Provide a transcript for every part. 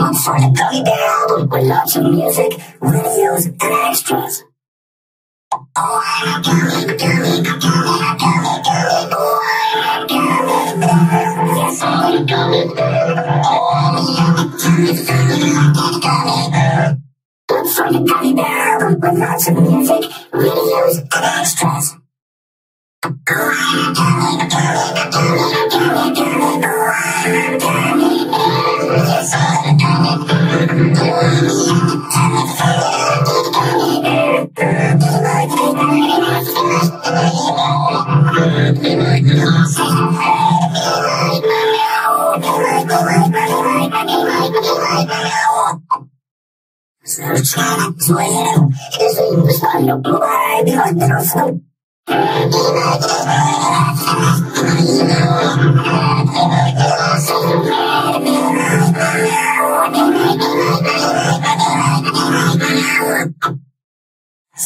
Look for the Gummy Bear album with lots of music, videos, and extras. I'm. Look for the Gummy Bear album with lots of music, videos, and extras. Oh, I'm a Searching name was on the boy behind the phone. Searching Twitter, his name was on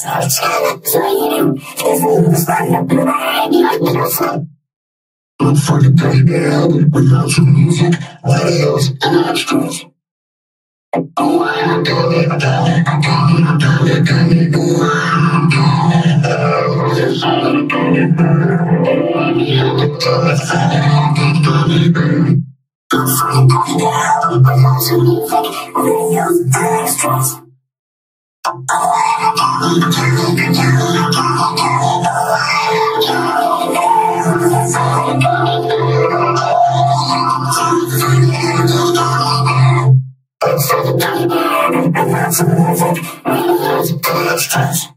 behind the phone. Look for the baby album with lots of music, videos, and extras. Oh, I'm gummy, oh, I'm bear. Yes, I'm. Oh, I'm bear. Look for the gummy bear album with lots of music, videos, and extras. I'm a gummy, a gummy, a gummy,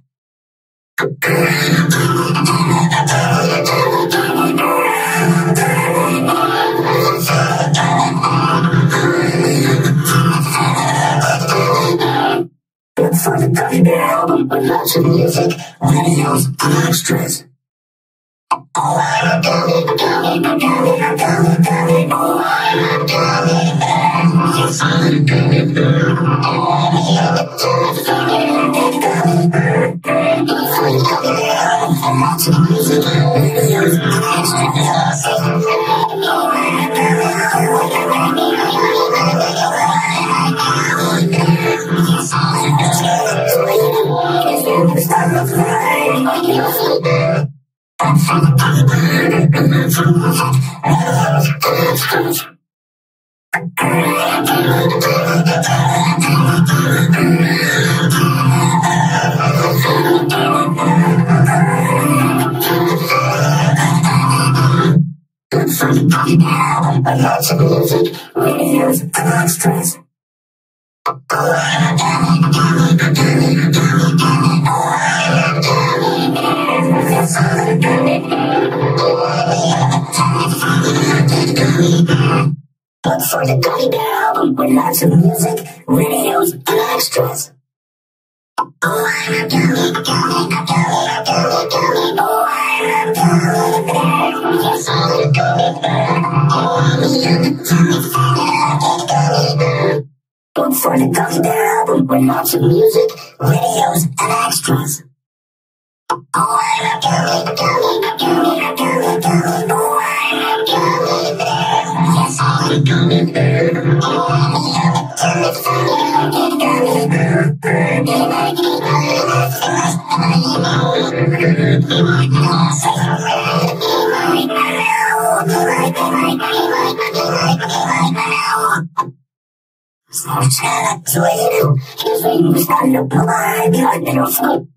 lots of music, videos, and extras. I'm I'm music, videos, and extras. Behind the phone. I'm for the bear and I'm for extras. The Gummy Bear album with lots of music, videos, and extras. Oh, Look for the Gummy Bear album with lots of music, videos, and extras. Oh, I'm gummy, gummy, oh, I'm gummy bear. I'm gummy bear. I'm gummy, bear. Look for the Gummy Bear album with lots of music, videos, and extras. Oh, I'm a gummy, gummy, gummy, gummy, my gummy bear. Be my gummy bear. Be my gummy bear. Twitter, his name was on the boy behind the phone.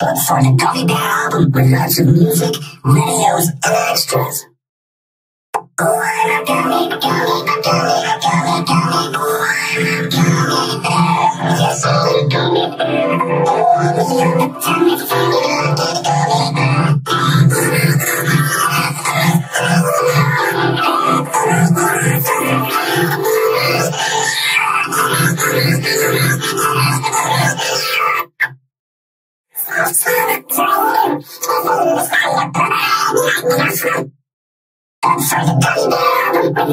Look for the Bear album with lots of music, videos, and extras. I'm And for the Bear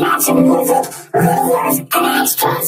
album of music, videos, and extras.